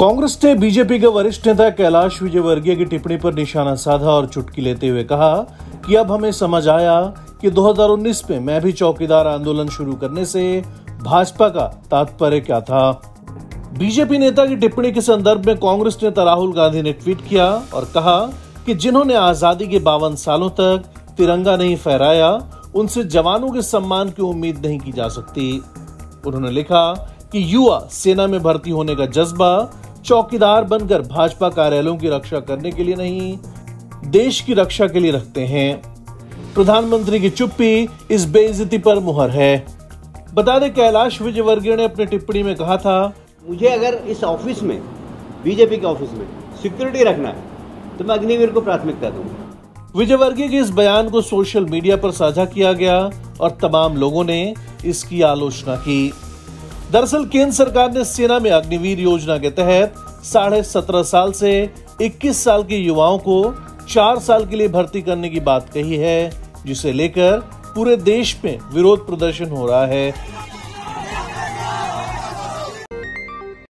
कांग्रेस ने बीजेपी के वरिष्ठ नेता कैलाश विजयवर्गीय की टिप्पणी पर निशाना साधा और चुटकी लेते हुए कहा कि अब हमें समझ आया कि 2019 में मैं भी चौकीदार आंदोलन शुरू करने से भाजपा का तात्पर्य क्या था? बीजेपी नेता की टिप्पणी के संदर्भ में कांग्रेस नेता राहुल गांधी ने ट्वीट किया और कहा कि जिन्होंने आज़ादी के बावन सालों तक तिरंगा नहीं फहराया, उनसे जवानों के सम्मान की उम्मीद नहीं की जा सकती। उन्होंने लिखा कि युवा सेना में भर्ती होने का जज्बा चौकीदार बनकर भाजपा कार्यालयों की रक्षा करने के लिए नहीं देश की रक्षा के लिए रखते हैं। प्रधानमंत्री की चुप्पी इस बेइज्जती पर मुहर है। बता दें कैलाश विजयवर्गीय ने अपनी टिप्पणी में कहा था मुझे अगर इस ऑफ़िस में बीजेपी के ऑफ़िस में सिक्योरिटी रखना है तो मैं अग्निवीर को प्राथमिकता दूँगा। विजयवर्गीय के इस बयान को सोशल मीडिया पर साझा किया गया और तमाम लोगों ने इसकी आलोचना की। दरअसल केंद्र सरकार ने सेना में अग्निवीर योजना के तहत साढ़े सत्रह साल से 21 साल के युवाओं को चार साल के लिए भर्ती करने की बात कही है, जिसे लेकर पूरे देश में विरोध प्रदर्शन हो रहा है।